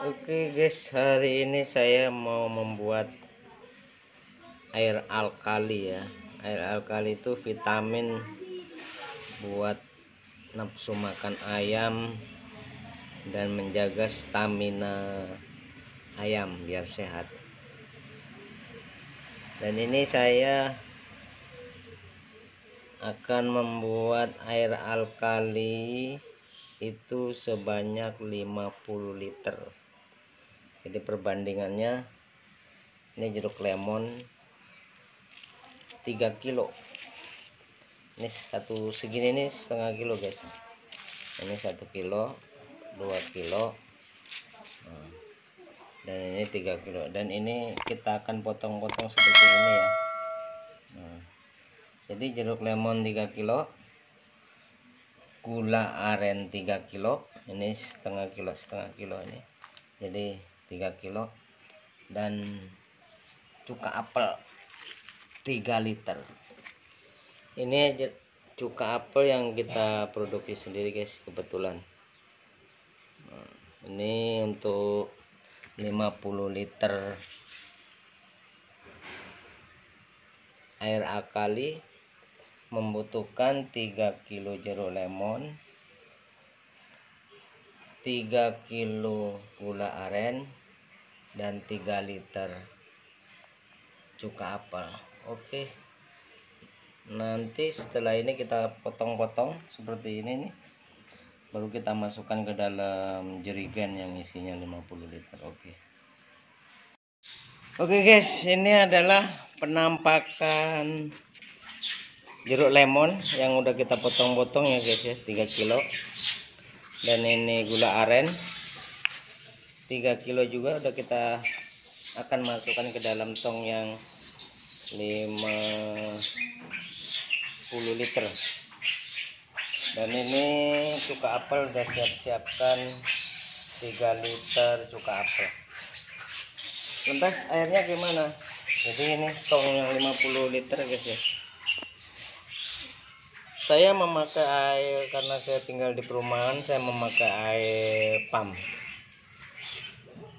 Oke guys, hari ini saya mau membuat air alkali ya. Air alkali itu vitamin buat nafsu makan ayam dan menjaga stamina ayam biar sehat. Dan ini saya akan membuat air alkali itu sebanyak 50 liter jadi perbandingannya ini jeruk lemon 3 kilo. Ini satu segini ini setengah kilo guys. Ini satu kilo 2 kilo. Nah, dan ini 3 kilo. Dan ini kita akan potong-potong seperti ini ya. Nah, jadi jeruk lemon 3 kilo gula aren 3 kilo. Ini setengah kilo setengah kilo ini. Jadi 3 kilo dan cuka apel 3 liter. Ini aja cuka apel yang kita produksi sendiri guys kebetulan. Nah, ini untuk 50 liter air akali membutuhkan 3 kilo jeruk lemon 3 kilo gula aren dan 3 liter cuka apel. Oke. Nanti setelah ini kita potong-potong seperti ini nih. Baru kita masukkan ke dalam jerigen yang isinya 50 liter. Oke. Oke guys. Ini adalah penampakan jeruk lemon yang udah kita potong-potong ya guys ya. 3 kilo. Dan ini gula aren 3 kilo juga udah kita akan masukkan ke dalam tong yang 50 liter. Dan ini cuka apel udah siap-siapkan 3 liter cuka apel. Lantas airnya gimana? Jadi ini tong yang 50 liter guys ya. Saya memakai air karena saya tinggal di perumahan saya memakai air pump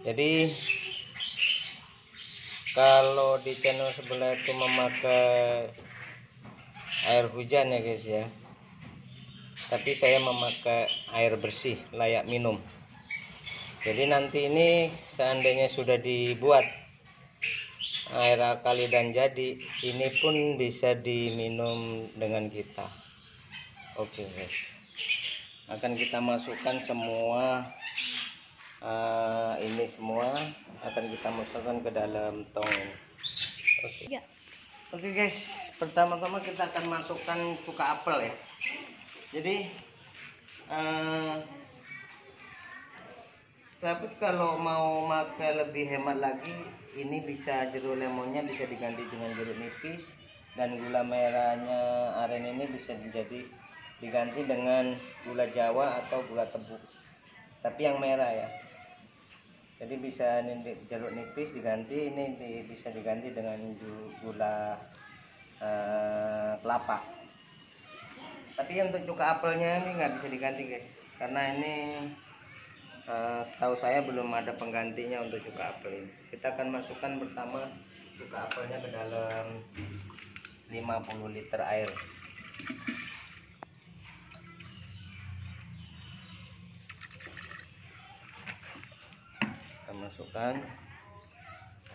jadi kalau di channel sebelah itu memakai air hujan ya guys ya. Tapi saya memakai air bersih layak minum. Jadi nanti ini seandainya sudah dibuat air alkali dan jadi ini pun bisa diminum dengan kita. Oke okay, guys. Akan kita masukkan semua uh, ini semua akan kita masukkan ke dalam tong. Oke. Okay. ya. oke okay guys. Pertama-tama kita akan masukkan cuka apel ya. Jadi uh, sahabat kalau mau makan lebih hemat lagi ini bisa jeruk lemonnya bisa diganti dengan jeruk nipis dan gula merahnya aren ini bisa menjadi diganti dengan gula jawa atau gula tebu tapi yang merah ya jadi bisa ini jeruk nipis diganti ini di, bisa diganti dengan gula uh, kelapa. Tapi untuk cuka apelnya ini nggak bisa diganti guys. Karena ini uh, setahu saya belum ada penggantinya untuk cuka apel ini. Kita akan masukkan pertama cuka apelnya ke dalam 50 liter air masukkan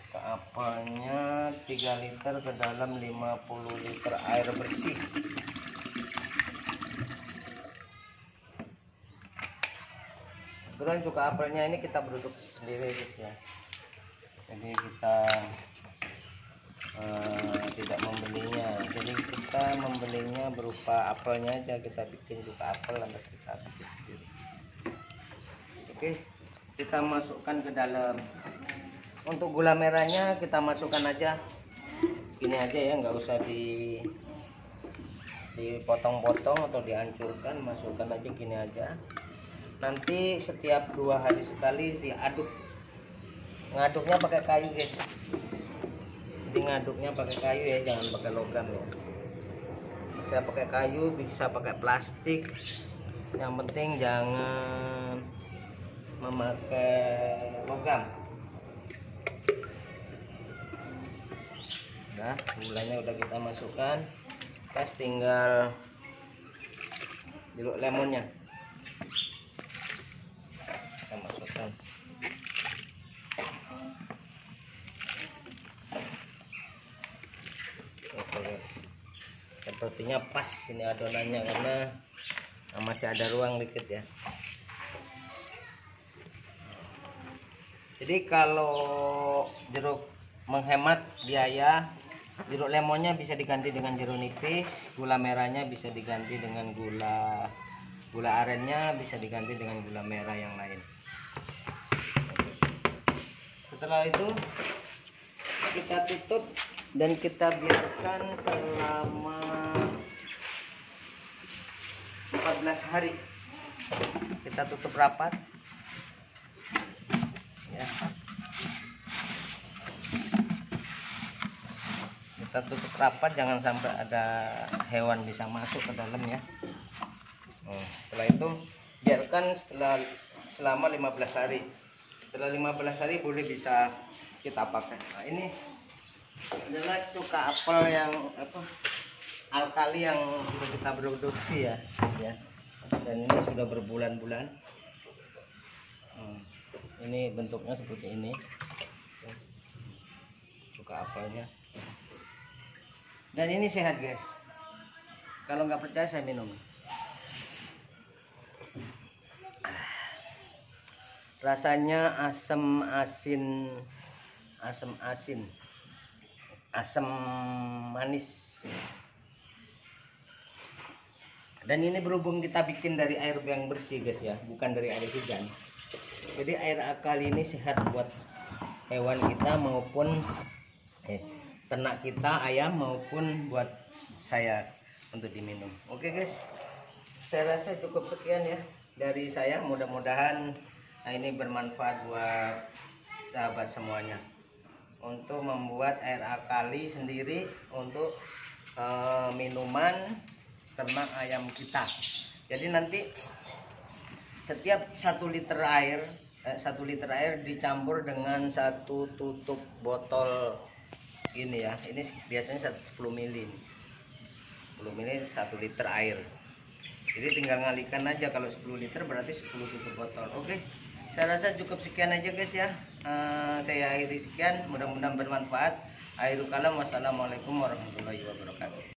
ke apelnya 3 liter ke dalam 50 liter air bersih. Kebetulan juga apelnya ini kita produksi sendiri guys ya. Jadi kita uh, tidak membelinya. Jadi kita membelinya berupa apelnya aja kita bikin juga apel lantas kita bikin sendiri. Oke. okay kita masukkan ke dalam. Untuk gula merahnya kita masukkan aja. Ini aja ya nggak usah di dipotong-potong atau dihancurkan. Masukkan aja gini aja. Nanti setiap dua hari sekali diaduk. Ngaduknya pakai kayu guys. Jadi ngaduknya pakai kayu ya jangan pakai logam ya. Bisa pakai kayu bisa pakai plastik. Yang penting jangan memakai logam Nah, gulanya udah kita masukkan. Kita tinggal jeruk lemonnya. Kita masukkan. Oke guys. Sepertinya pas ini adonannya karena masih ada ruang dikit ya. Jadi kalau jeruk menghemat biaya jeruk lemonnya bisa diganti dengan jeruk nipis gula merahnya bisa diganti dengan gula gula arennya bisa diganti dengan gula merah yang lain. Setelah itu kita tutup dan kita biarkan selama 14 hari. Kita tutup rapat ya kita tutup rapat jangan sampai ada hewan bisa masuk ke dalam ya. Oh, setelah itu biarkan setelah selama 15 hari. Setelah 15 hari boleh bisa kita pakai. Nah, ini adalah cuka apel yang apa alkali yang sudah kita produksi ya ya. Dan ini sudah berbulan-bulan. Hmm, ini bentuknya seperti ini. Cuka apelnya dan ini sehat guys. Kalau nggak percaya saya minum. Rasanya asam asin. Asam asin. Asam manis. Dan ini berhubung kita bikin dari air yang bersih guys ya. Bukan dari air hujan. Jadi air akal ini sehat buat hewan kita maupun eh, ternak kita ayam maupun buat saya untuk diminum. Oke guys. Saya rasa cukup sekian ya dari saya. Mudah-mudahan nah ini bermanfaat buat sahabat semuanya. Untuk membuat air akali sendiri untuk uh, minuman ternak ayam kita. Jadi nanti setiap satu liter air eh, satu liter air dicampur dengan satu tutup botol ini ya. Ini biasanya 10 mili 10 mili 1 liter air. Jadi tinggal ngalikan aja. Kalau 10 liter berarti 10 tutup botol. Oke. Saya rasa cukup sekian aja guys ya. Uh, saya akhiri sekian. Mudah-mudahan bermanfaat. Akhirul kalam. Wassalamualaikum warahmatullahi wabarakatuh